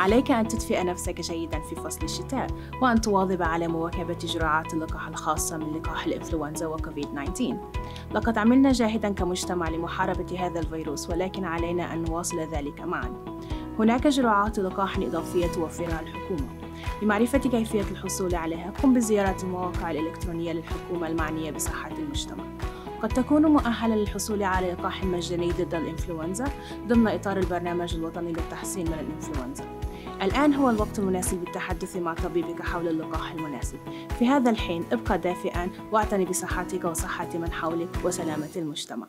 عليك أن تدفئ نفسك جيدا في فصل الشتاء وأن تواظب على مواكبة إجراءات اللقاح الخاصة من لقاح الإنفلونزا وكوفيد 19 لقد عملنا جاهدا كمجتمع لمحاربة هذا الفيروس ولكن علينا أن نواصل ذلك معا. هناك جرعات لقاح إضافية توفرها الحكومة. لمعرفة كيفية الحصول عليها قم بزيارة المواقع الإلكترونية للحكومة المعنية بصحة المجتمع. قد تكون مؤهلا للحصول على لقاح مجاني ضد الإنفلونزا ضمن إطار البرنامج الوطني للتحصين من الإنفلونزا. الآن هو الوقت المناسب للتحدث مع طبيبك حول اللقاح المناسب. في هذا الحين ابقى دافئا واعتني بصحتك وصحة من حولك وسلامة المجتمع.